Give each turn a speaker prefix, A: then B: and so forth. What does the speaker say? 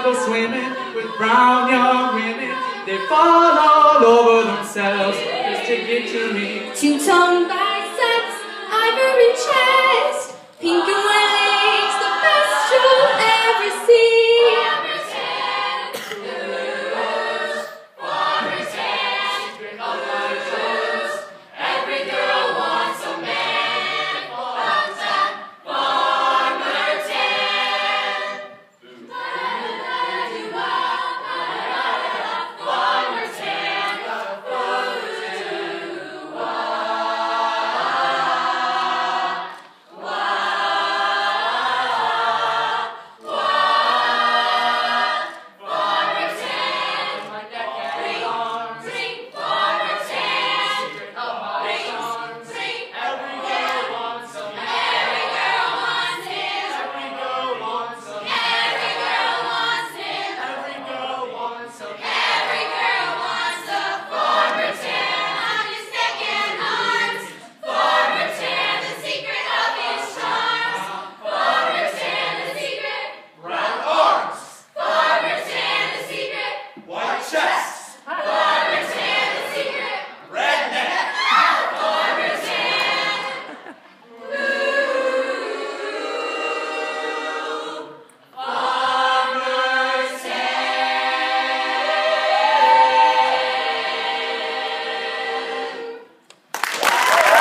A: I
B: go swimming with brown young women. They fall all over themselves just to get to me.
C: Two-tone biceps, ivory chest, pink and white.